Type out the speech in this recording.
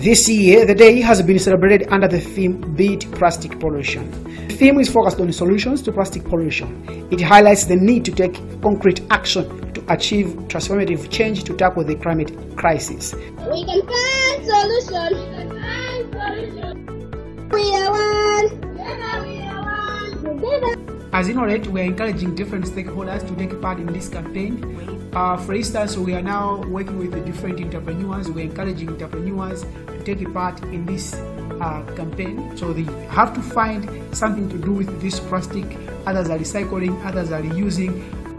This year, the day has been celebrated under the theme Beat Plastic Pollution. The theme is focused on solutions to plastic pollution. It highlights the need to take concrete action to achieve transformative change to tackle the climate crisis. We can find solutions. We can find solutions. As INNORET, we are encouraging different stakeholders to take part in this campaign. Uh, for instance, we are now working with the different entrepreneurs. We're encouraging entrepreneurs to take part in this uh, campaign. So they have to find something to do with this plastic. Others are recycling, others are reusing,